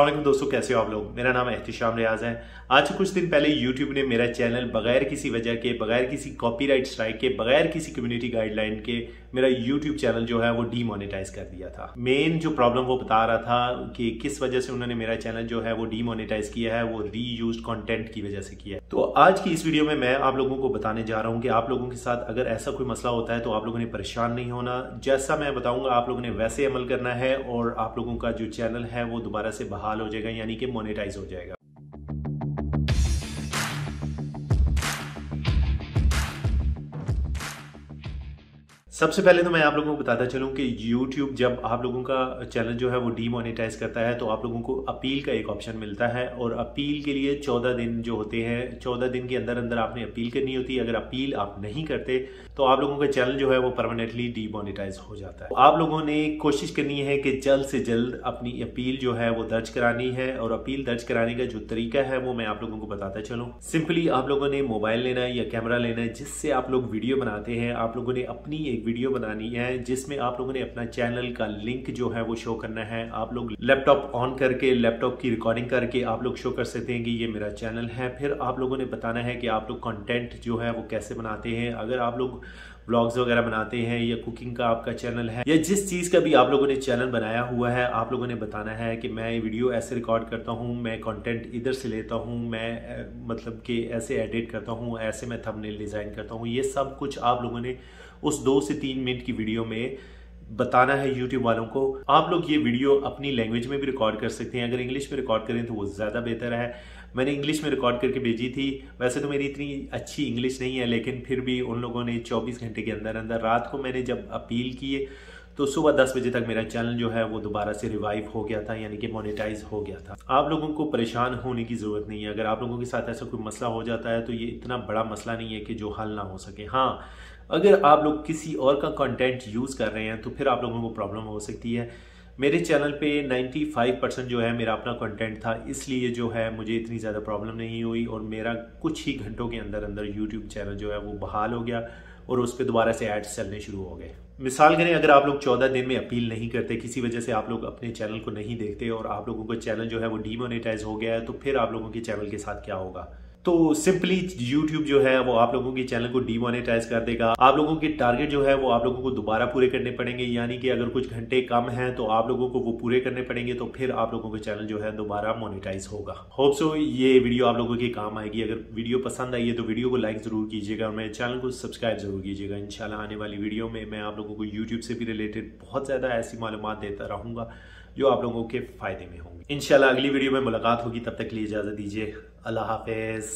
वालेकुम दोस्तों, कैसे हो आप लोग? मेरा नाम एहतिशाम रियाज है। आज से कुछ दिन पहले यूट्यूब ने मेरा चैनल बगैर किसी वजह के, बगैर किसी कॉपीराइट स्ट्राइक के, बगैर किसी कम्युनिटी गाइडलाइन के मेरा यूट्यूब चैनल जो है वो डीमोनेटाइज कर दिया था। मेन जो प्रॉब्लम वो बता रहा था कि किस वजह से उन्होंने मेरा चैनल जो है वो डीमोनेटाइज किया है, वो री यूज़ कॉन्टेंट की वजह से किया है। तो आज की इस वीडियो में मैं आप लोगों को बताने जा रहा हूँ कि आप लोगों के साथ अगर ऐसा कोई मसला होता है तो आप लोगों ने परेशान नहीं होना। जैसा मैं बताऊँगा, आप लोगों ने वैसे अमल करना है और आप लोगों का जो चैनल है वो दोबारा से बहाल हो जाएगा, यानी कि मोनेटाइज हो जाएगा। सबसे पहले तो मैं आप लोगों को बताता चलूँ कि YouTube जब आप लोगों का चैनल जो है वो डीमोनेटाइज करता है तो आप लोगों को अपील का एक ऑप्शन मिलता है और अपील के लिए 14 दिन जो होते हैं 14 दिन के अंदर अंदर आपने अपील करनी होती है। अगर अपील आप नहीं करते तो आप लोगों का चैनल जो है वो परमानेंटली डीमोनेटाइज हो जाता है। आप लोगों ने कोशिश करनी है कि जल्द से जल्द अपनी अपील जो है वो दर्ज करानी है और अपील दर्ज कराने का जो तरीका है वो मैं आप लोगों को बताता चलूँ। सिंपली आप लोगों ने मोबाइल लेना है या कैमरा लेना है, जिससे आप लोग वीडियो बनाते हैं, आप लोगों ने अपनी एक वीडियो बनानी है, जिसमें आप लोगों ने अपना चैनल का लिंक जो है वो शो करना है। आप लोग लैपटॉप ऑन करके लैपटॉप की रिकॉर्डिंग करके आप लोग शो कर सकते हैं कि ये मेरा चैनल है। फिर आप लोगों ने बताना है कि आप लोग कंटेंट जो है वो कैसे बनाते हैं। अगर आप लोग व्लॉग्स वगैरह बनाते हैं, या कुकिंग का आपका चैनल है, या जिस चीज़ का भी आप लोगों ने चैनल बनाया हुआ है, आप लोगों ने बताना है कि मैं वीडियो ऐसे रिकॉर्ड करता हूँ, मैं कंटेंट इधर से लेता हूँ, मैं मतलब कि ऐसे एडिट करता हूँ, ऐसे मैं थंबनेल डिज़ाइन करता हूँ, ये सब कुछ आप लोगों ने उस दो से तीन मिनट की वीडियो में बताना है यूट्यूब वालों को। आप लोग ये वीडियो अपनी लैंग्वेज में भी रिकॉर्ड कर सकते हैं। अगर इंग्लिश में रिकॉर्ड करें तो वो ज़्यादा बेहतर है। मैंने इंग्लिश में रिकॉर्ड करके भेजी थी। वैसे तो मेरी इतनी अच्छी इंग्लिश नहीं है, लेकिन फिर भी उन लोगों ने 24 घंटे के अंदर अंदर रात को मैंने जब अपील किए तो सुबह दस बजे तक मेरा चैनल जो है वो दोबारा से रिवाइव हो गया था, यानी कि मोनिटाइज हो गया था। आप लोगों को परेशान होने की ज़रूरत नहीं है। अगर आप लोगों के साथ ऐसा कोई मसला हो जाता है तो ये इतना बड़ा मसला नहीं है कि जो हल ना हो सके। हाँ अगर आप लोग किसी और का कंटेंट यूज़ कर रहे हैं तो फिर आप लोगों को प्रॉब्लम हो सकती है। मेरे चैनल पे 95 परसेंट जो है मेरा अपना कंटेंट था, इसलिए जो है मुझे इतनी ज़्यादा प्रॉब्लम नहीं हुई और मेरा कुछ ही घंटों के अंदर अंदर यूट्यूब चैनल जो है वो बहाल हो गया और उस पर दोबारा से एड्स चलने शुरू हो गए। मिसाल करें, अगर आप लोग चौदह दिन में अपील नहीं करते, किसी वजह से आप लोग अपने चैनल को नहीं देखते और आप लोगों का चैनल जो है वो डीमोनेटाइज हो गया है तो फिर आप लोगों के चैनल के साथ क्या होगा? तो सिंपली YouTube जो है, वो आप लोगों के चैनल को डीमोनेटाइज कर देगा। आप लोगों के टारगेट जो है, वो आप लोगों को दोबारा पूरे करने पड़ेंगे। यानी कि अगर कुछ घंटे कम हैं तो आप लोगों को वो पूरे करने पड़ेंगे तो फिर आप लोगों का चैनल जो है, दोबारा मोनेटाइज होगा। होप सो ये वीडियो आप लोगों के काम आएगी। अगर वीडियो पसंद आई है तो वीडियो को लाइक ज़रूर कीजिएगा और मेरे चैनल को सब्सक्राइब ज़रूर कीजिएगा। इनशाला आने वाली वीडियो में मैं आप लोगों को यूट्यूब से भी रिलेटेड बहुत ज़्यादा ऐसी मालूम देता रहूँगा। जो आप लोगों के फ़ायदे में होंगे। इनशाला अगली वीडियो में मुलाकात होगी। तब तक के लिए इजाज़त दीजिए। अल्लाह हाफिज़।